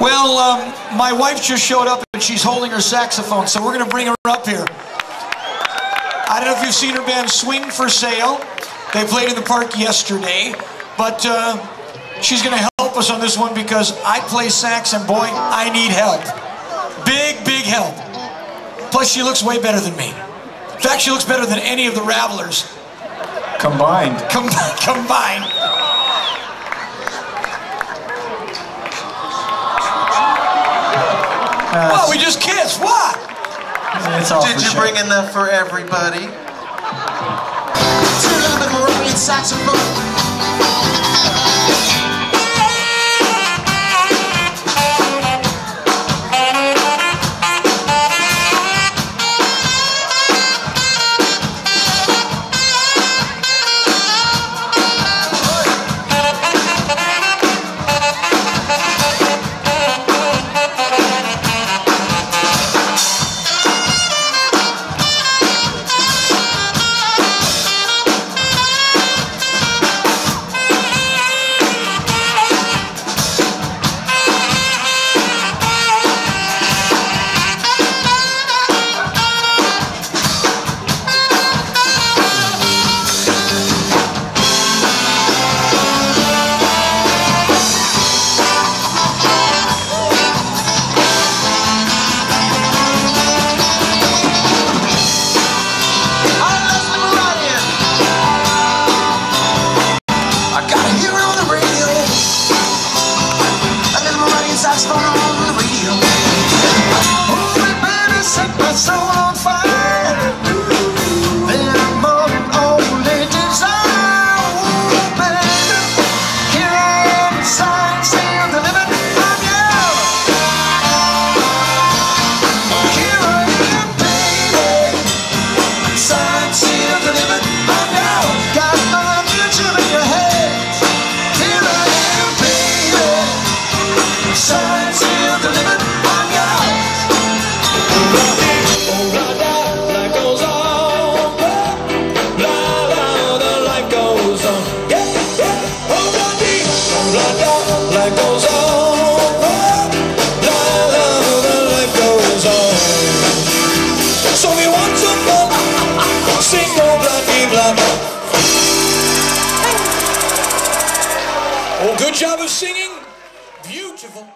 Well, um, my wife just showed up and she's holding her saxophone, so we're going to bring her up here. I don't know if you've seen her band Swing for Sale. They played in the park yesterday, but uh, she's going to help us on this one because I play sax and boy, I need help. Big, big help. Plus, she looks way better than me. In fact, she looks better than any of the Ravelers Combined. com- combined. Oh, we just kissed. What? It's all Did you show. bring enough for everybody? Turn on the Maroon saxophone. Saxophone on the radio. Holy baby, set my soul Oh, good job of singing. Beautiful.